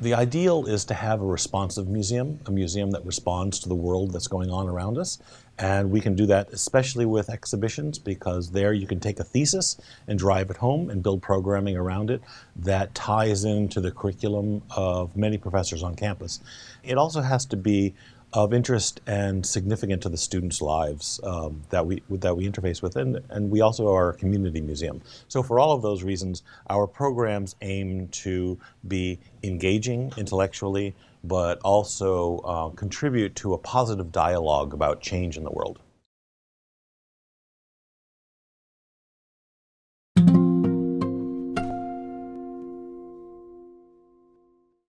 The ideal is to have a responsive museum, a museum that responds to the world that's going on around us. And we can do that especially with exhibitions because there you can take a thesis and drive it home and build programming around it that ties into the curriculum of many professors on campus. It also has to be of interest and significant to the students' lives um, that we that we interface with, and, and we also are a community museum. So for all of those reasons, our programs aim to be engaging intellectually, but also uh, contribute to a positive dialogue about change in the world.